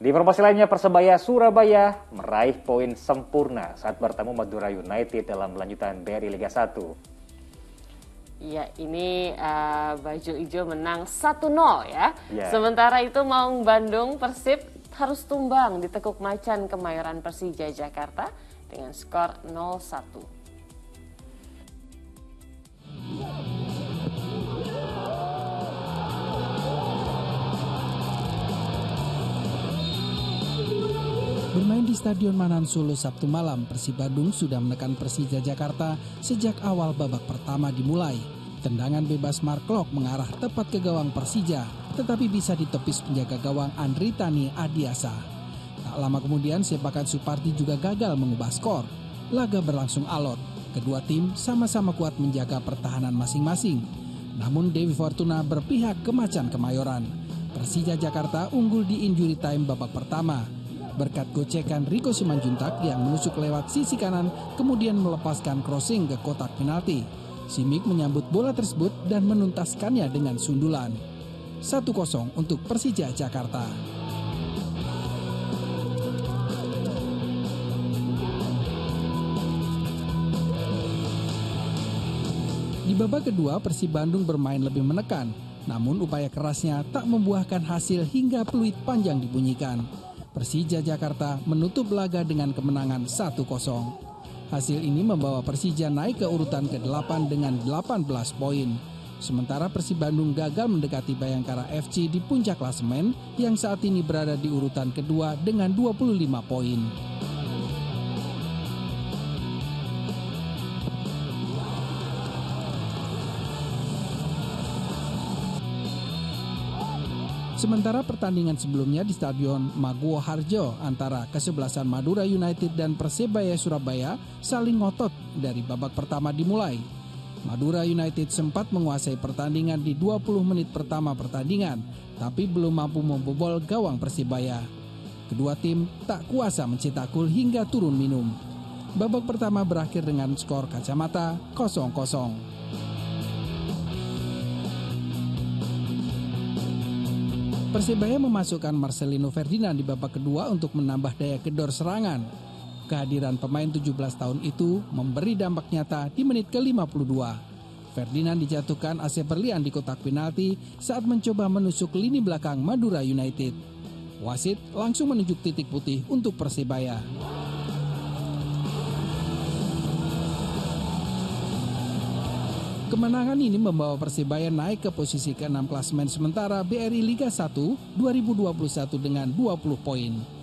Di informasi lainnya, Persebaya Surabaya meraih poin sempurna saat bertemu Madura United dalam lanjutan BRI Liga 1. Ya, ini uh, baju hijau menang 1-0 ya. Yeah. Sementara itu Maung Bandung Persib harus tumbang di Tekuk Macan Kemayoran Persija Jakarta dengan skor 0-1. Bermain di Stadion Manan Solo Sabtu malam, Persib Bandung sudah menekan Persija Jakarta sejak awal babak pertama dimulai. Tendangan bebas Mark Lok mengarah tepat ke gawang Persija, tetapi bisa ditepis penjaga gawang Andri Tani Adiasa. Tak lama kemudian sepakan Suparti juga gagal mengubah skor. Laga berlangsung alot. Kedua tim sama-sama kuat menjaga pertahanan masing-masing. Namun Dewi Fortuna berpihak ke Macan Kemayoran. Persija Jakarta unggul di injury time babak pertama berkat gocekan Rico Simanjuntak yang menusuk lewat sisi kanan kemudian melepaskan crossing ke kotak penalti. Simic menyambut bola tersebut dan menuntaskannya dengan sundulan. 1-0 untuk Persija Jakarta. Di babak kedua, Persib Bandung bermain lebih menekan, namun upaya kerasnya tak membuahkan hasil hingga peluit panjang dibunyikan. Persija Jakarta menutup laga dengan kemenangan 1-0. Hasil ini membawa Persija naik ke urutan ke-8 dengan 18 poin. Sementara Persib Bandung gagal mendekati Bayangkara FC di puncak klasemen yang saat ini berada di urutan kedua dengan 25 poin. Sementara pertandingan sebelumnya di Stadion Maguwo Harjo antara kesebelasan Madura United dan Persebaya Surabaya saling ngotot dari babak pertama dimulai. Madura United sempat menguasai pertandingan di 20 menit pertama pertandingan, tapi belum mampu membobol gawang Persebaya. Kedua tim tak kuasa mencetak gol hingga turun minum. Babak pertama berakhir dengan skor kacamata 0-0. Persebaya memasukkan Marcelino Ferdinand di babak kedua untuk menambah daya gedor serangan. Kehadiran pemain 17 tahun itu memberi dampak nyata di menit ke-52. Ferdinand dijatuhkan AC Berlian di kotak penalti saat mencoba menusuk lini belakang Madura United. Wasit langsung menunjuk titik putih untuk Persebaya. Kemenangan ini membawa Persibaya naik ke posisi ke-6 klasemen sementara BRI Liga 1 2021 dengan 20 poin.